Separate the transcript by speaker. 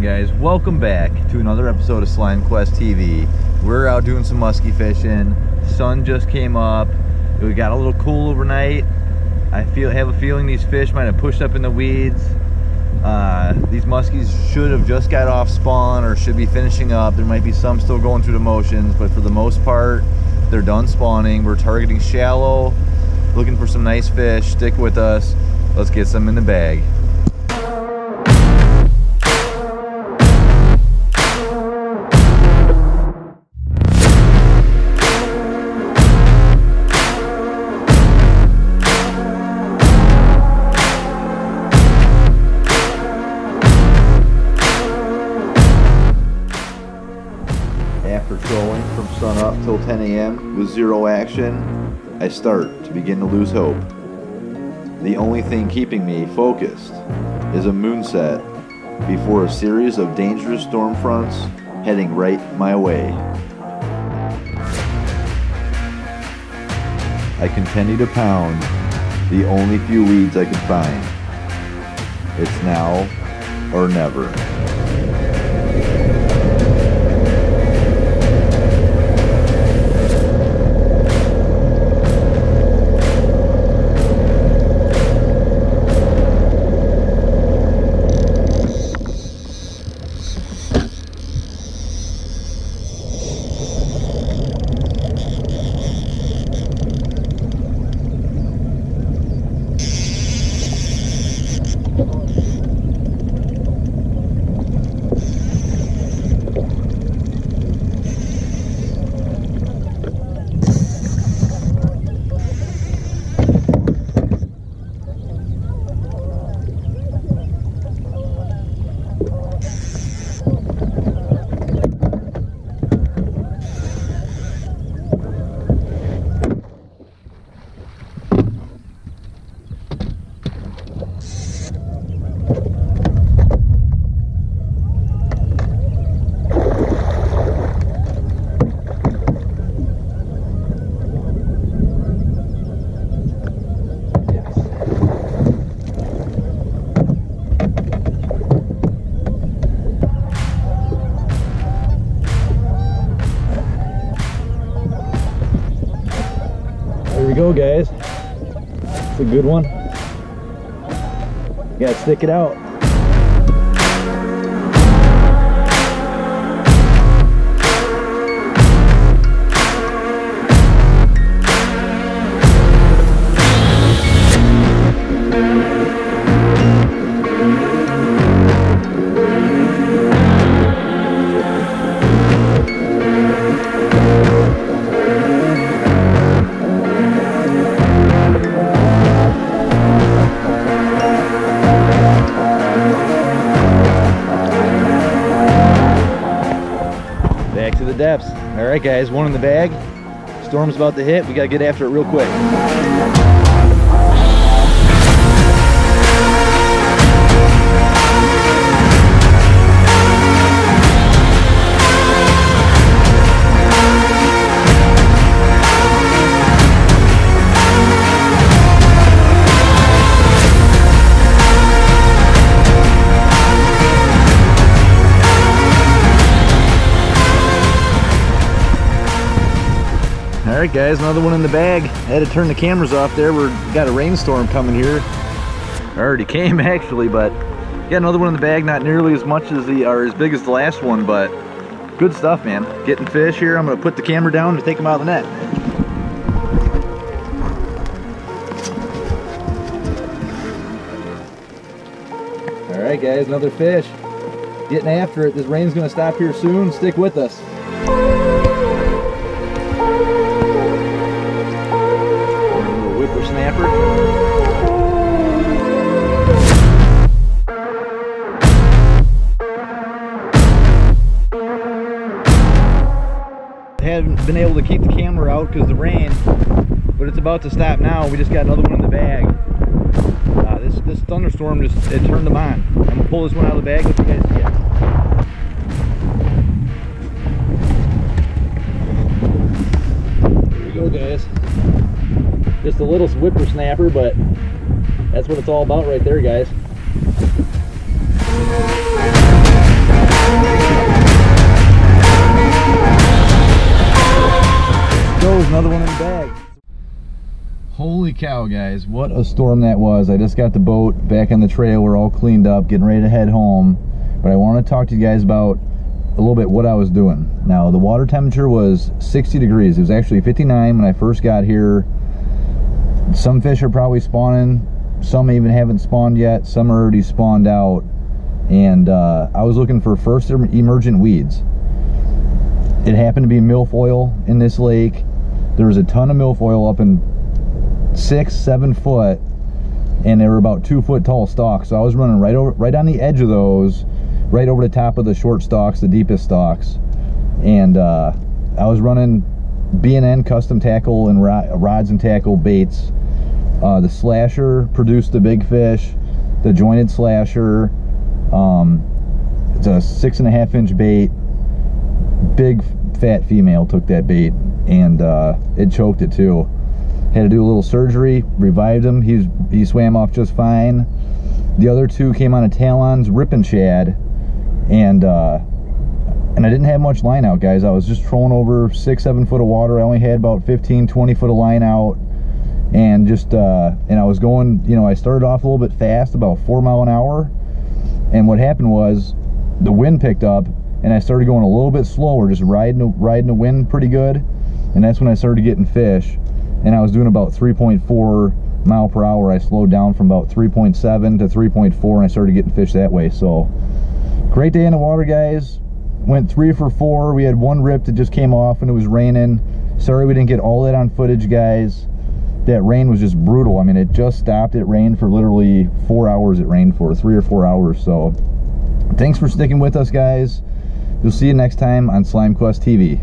Speaker 1: guys. Welcome back to another episode of slime quest tv we're out doing some muskie fishing. Sun just came up. We got a little cool overnight. I feel have a feeling these fish might have pushed up in the weeds. Uh, these muskies should have just got off spawn or should be finishing up. There might be some still going through the motions but for the most part they're done spawning. We're targeting shallow looking for some nice fish. Stick with us. Let's get some in the bag 10 a.m. with zero action, I start to begin to lose hope. The only thing keeping me focused is a moonset before a series of dangerous storm fronts heading right my way. I continue to pound the only few weeds I could find. It's now or never. Guys. It's a good one. You gotta stick it out. All right, guys, one in the bag. Storm's about to hit. We gotta get after it real quick. All right, guys, another one in the bag. I had to turn the cameras off there. We're got a rainstorm coming here. Already came actually, but yeah, another one in the bag. Not nearly as much as the or as big as the last one, but good stuff, man. Getting fish here. I'm gonna put the camera down to take them out of the net. All right, guys, another fish. Getting after it. This rain's gonna stop here soon. Stick with us. Haven't been able to keep the camera out because of the rain, but it's about to stop now. We just got another one in the bag. Uh, this this thunderstorm just it turned them on. I'm gonna pull this one out of the bag. You guys see it. the littlest whippersnapper, but that's what it's all about right there, guys. Goes another one in the bag. Holy cow, guys, what a storm that was. I just got the boat back on the trail. We're all cleaned up, getting ready to head home. But I want to talk to you guys about a little bit what I was doing. Now, the water temperature was 60 degrees. It was actually 59 when I first got here some fish are probably spawning. Some even haven't spawned yet. Some are already spawned out. And uh, I was looking for first emergent weeds. It happened to be milfoil in this lake. There was a ton of milfoil up in six, seven foot, and they were about two foot tall stalks. So I was running right over, right on the edge of those, right over the top of the short stalks, the deepest stalks, and uh, I was running B&N custom tackle and rods and tackle baits. Uh, the slasher produced the big fish, the jointed slasher. Um, it's a six and a half inch bait. Big fat female took that bait and uh, it choked it too. Had to do a little surgery, revived him. He's he swam off just fine. The other two came on a talons, ripping shad, and uh, and I didn't have much line out, guys. I was just trolling over six, seven foot of water. I only had about 15, 20 foot of line out, and just uh, and I was going. You know, I started off a little bit fast, about four mile an hour, and what happened was the wind picked up, and I started going a little bit slower, just riding riding the wind pretty good, and that's when I started getting fish and I was doing about 3.4 mile per hour. I slowed down from about 3.7 to 3.4 and I started getting fish that way. So great day in the water, guys. Went three for four. We had one rip that just came off and it was raining. Sorry we didn't get all that on footage, guys. That rain was just brutal. I mean, it just stopped. It rained for literally four hours. It rained for three or four hours. So thanks for sticking with us, guys. We'll see you next time on Slime Quest TV.